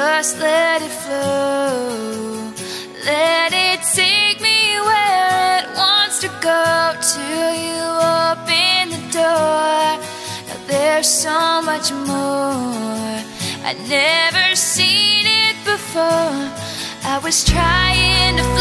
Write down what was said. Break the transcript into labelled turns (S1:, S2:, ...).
S1: Just let it flow. Let it take me where it wants to go. Till you open the door. Now there's so much more. I never seen it before. I was trying to.